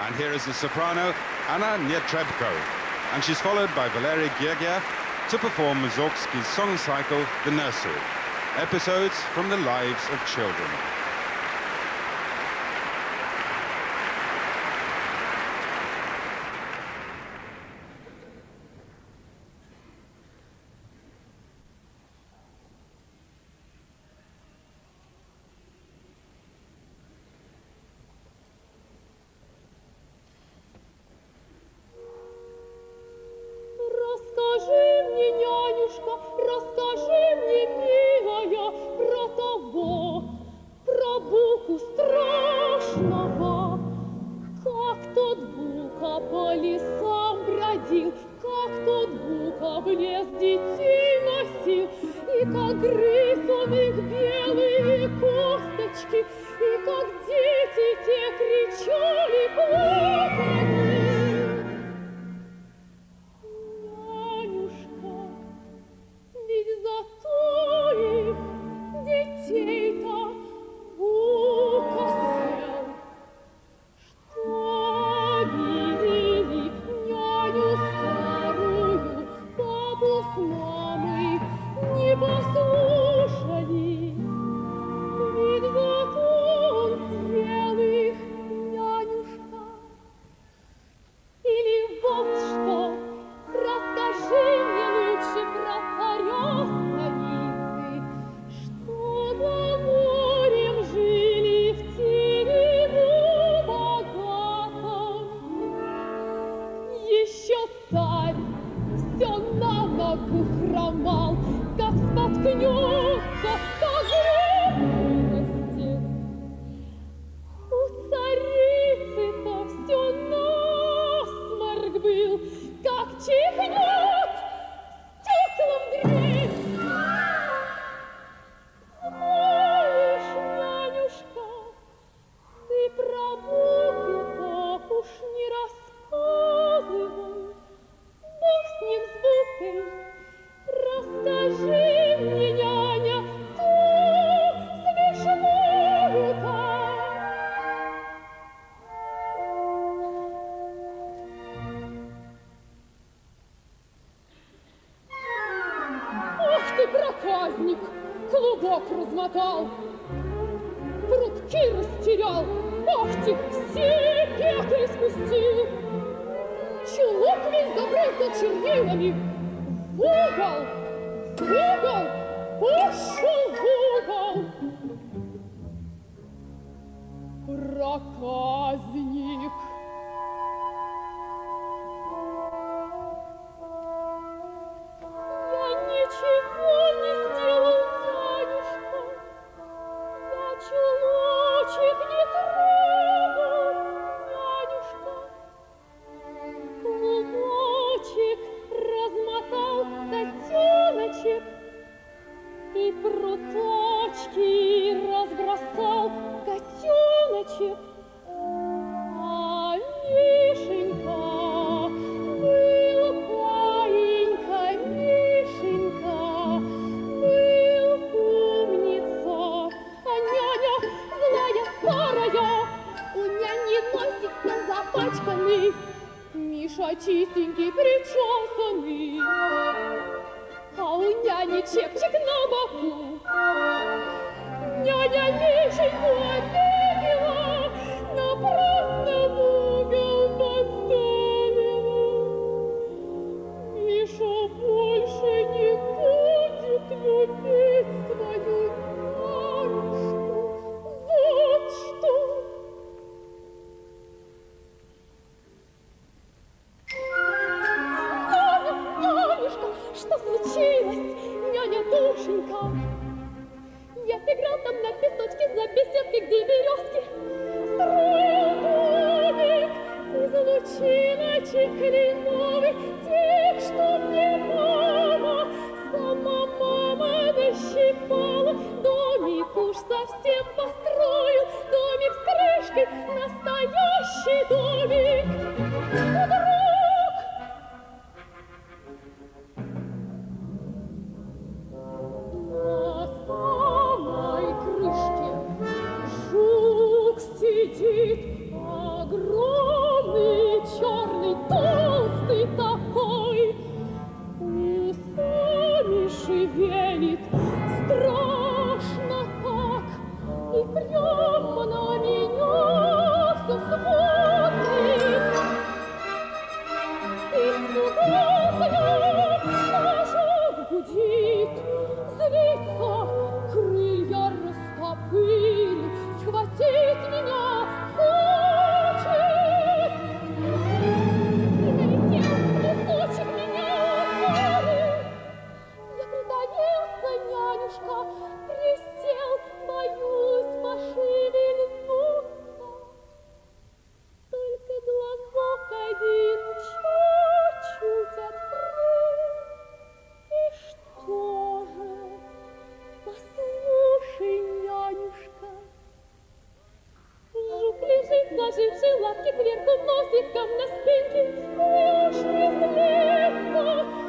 And here is the soprano, Anna Nietrebko. And she's followed by Valery Gergiev to perform Mussorgsky's song cycle, The Nursery. Episodes from the lives of children. Нянюшка, расскажи мне, милая, про того, про Буку страшного. Как тот Бука по лесам бродил, как тот Бука в лес детей носил, и как грыз он их белые косточки, и как дети те кричали, плакали. Прутки растерял, ах ты, все петли спустил. Чулок весь забрызгал чернилами, в угол, в угол, пошел в угол. Проказник. Миша чистенький причесанный, а у няни чепчик на боку. Няня Мишеньку обидела, напрасно Няня душенька. Я играл там на песочке за беседкой, где березки. Домик из лучиночек кленовых, тех, что мне мама, сама мама нащипала. Домик уж совсем построил, домик с крышкой, настоящий домик. Вдруг Сложивший лапки кверху, носиком на спинке, Уж не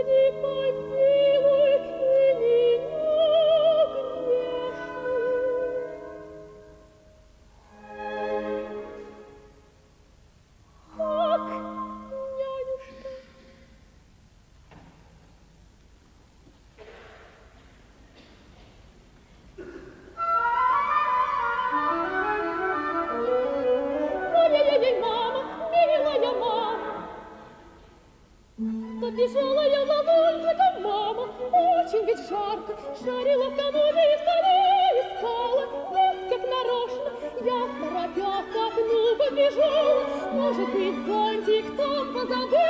Lady, my dear. Шарила в кануле и в столе искала, вот как нарочно, я в торопях к окну побежала. Может быть, зонтик там позабыл,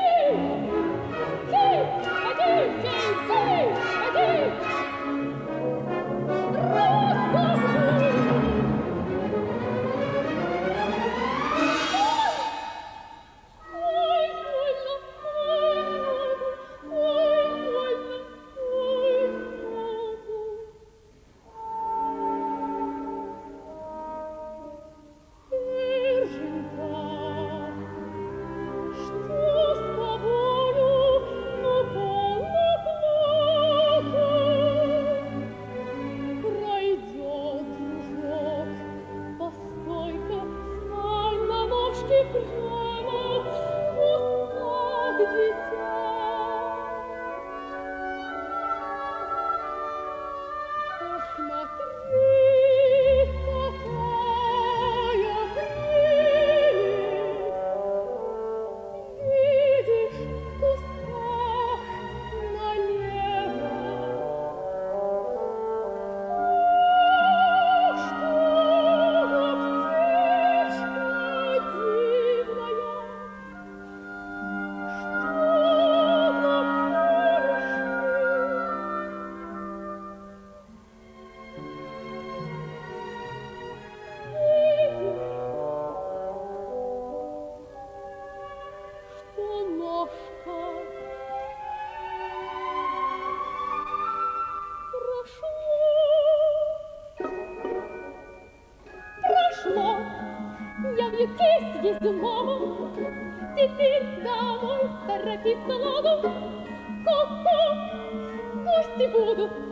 uomo ti fidavo per chi solo cocco costi budo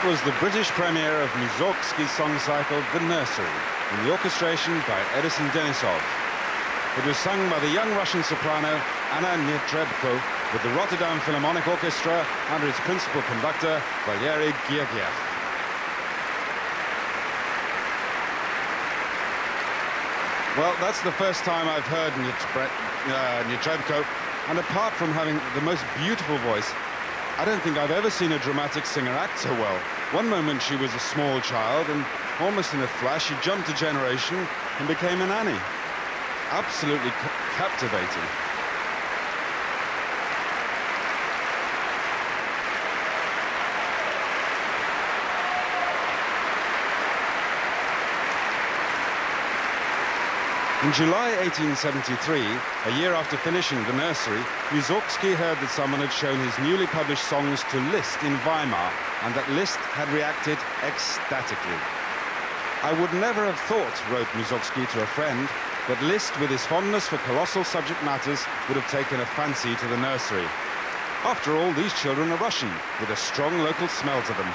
That was the British premiere of Mussorgsky's song cycle, The Nursery, in the orchestration by Edison Denisov. It was sung by the young Russian soprano Anna Netrebko with the Rotterdam Philharmonic Orchestra under its principal conductor Valery Gergiev. Well, that's the first time I've heard Netrebko, uh, and apart from having the most beautiful voice, I don't think I've ever seen a dramatic singer act so well. One moment she was a small child, and almost in a flash she jumped a generation and became an Annie. Absolutely captivating. In July 1873, a year after finishing the nursery, Mussorgsky heard that someone had shown his newly published songs to Liszt in Weimar, and that Liszt had reacted ecstatically. I would never have thought, wrote Mussorgsky to a friend, that Liszt, with his fondness for colossal subject matters, would have taken a fancy to the nursery. After all, these children are Russian, with a strong local smell to them.